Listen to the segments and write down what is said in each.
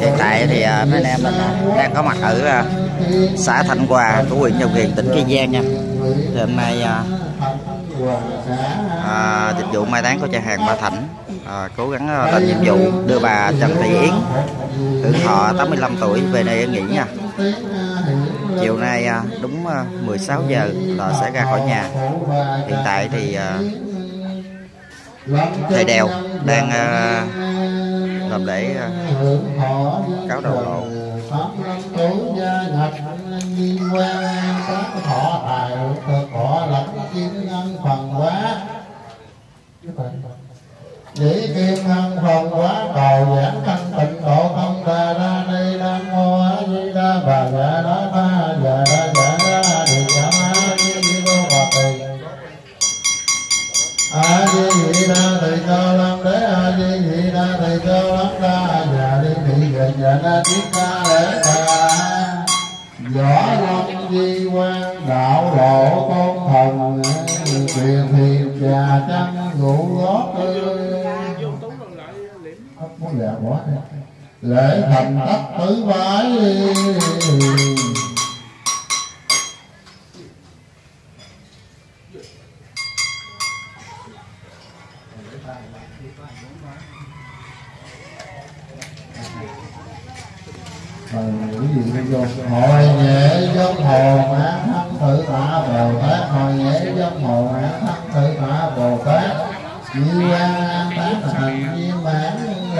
hiện tại thì à, mấy anh em mình à, đang có mặt ở à, xã Thanh Hòa của huyện Châu Kiền tỉnh Kiên Giang nha. Thì hôm nay à, à, dịch vụ mai táng của cha hàng Ba Thảnh à, cố gắng làm nhiệm vụ đưa bà Trần Thị Yến hưởng thọ 85 tuổi về nơi nghỉ nha. Chiều nay đúng 16 giờ là sẽ ra khỏi nhà. Hiện tại thì à, thầy đèo đang à, làm lễ à, cáo đầu lộ. Thọ kim ngân phần quá Dĩ kim ngân phần quá cầu giảng thanh tịnh độ không ta ra ni nam mô a di đà bà dạ lễ thành tất tứ bái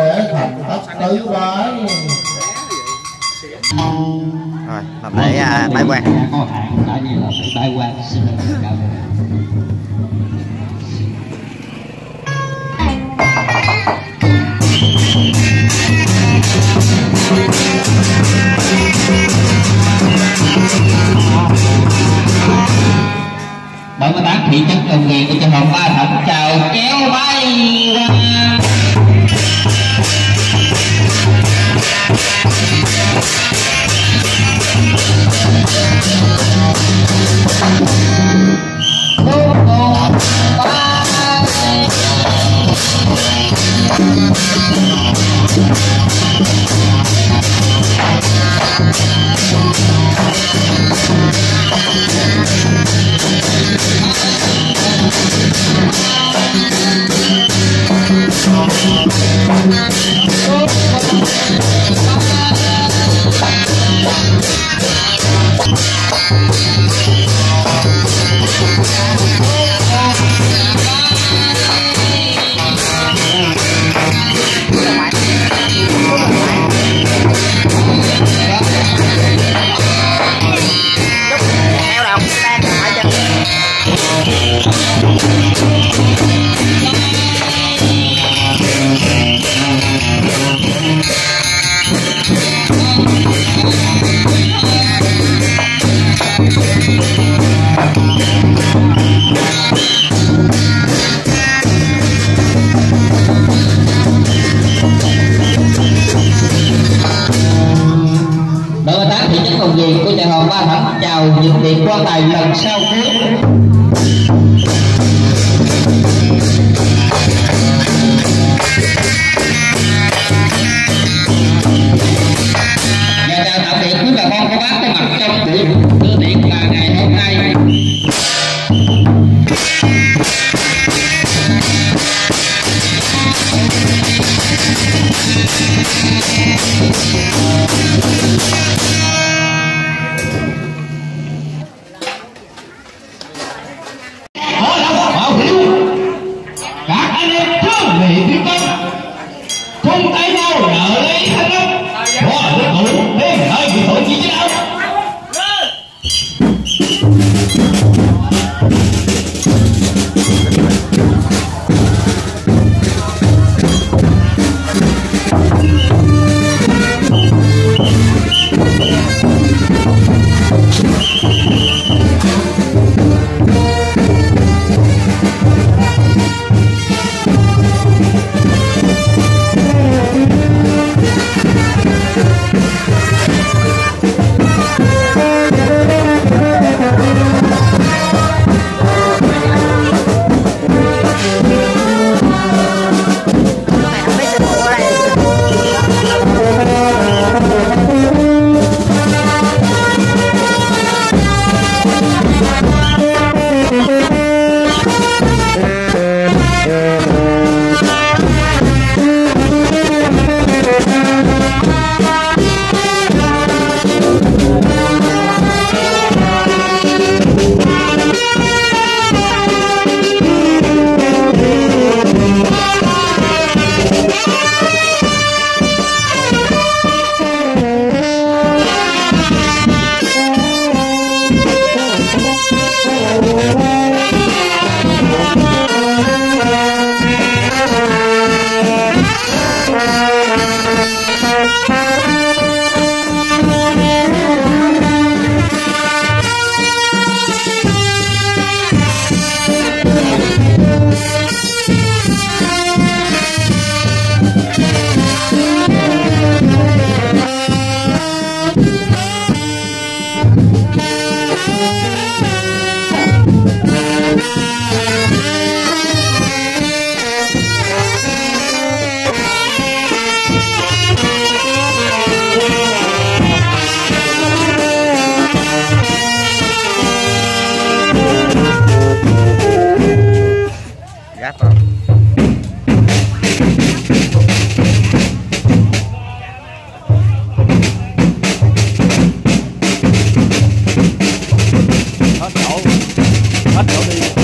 lễ thành tất tứ bái rồi làm lễ à, bái quan có hạn đã như là phải bái quan Đội công tác thị trấn Cần Kiền của trường học Ba Thẩm chào phòng gì của nhà hàng Ba thẳng. Chào những tiệc quan tài lần sau cuối. Nhà chào tạm biệt quý bà con, cô bác có mặt trong buổi đưa là ngày hôm nay. Hết chỗ đi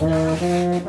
Thank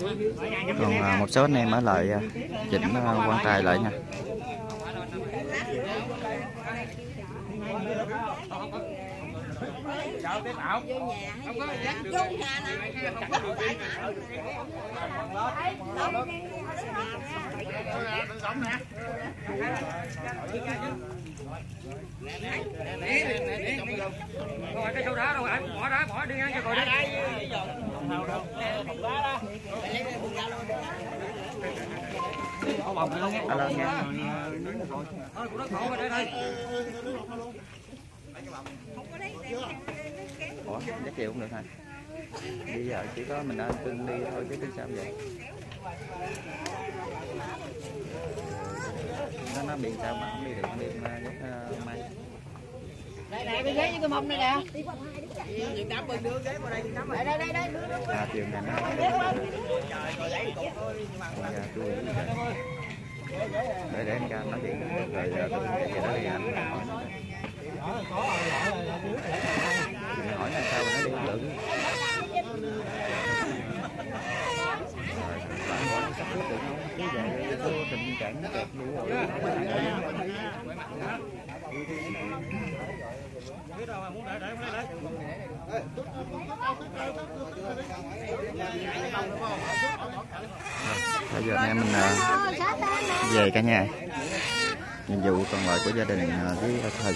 còn một số anh em ở lại chỉnh quan tài lại nha bỏ đá, bỏ đi ngang cho rồi đi. Bồng luôn Thôi, của nó khổ đây ủa chắc chịu cũng được hả bây giờ chỉ có mình anh cưng đi thôi chứ tính sao vậy nó nó bị sao mà không đi được đi mà chắc uh, mai đây này cái ghế với cái mông đây nè đây đây đây đây à tiền này nó dạ tôi để để anh ca nói chuyện rồi tôi sẽ về đó thì anh. Hỏi. Làm sao mà nó đi nó sắp xếp được không chứ giờ có tình trạng nó kẹt như rồi. Biết đâu mà muốn để để để để bây giờ anh em mình về cả nhà. Nhiệm vụ còn lại của gia đình à, với thầy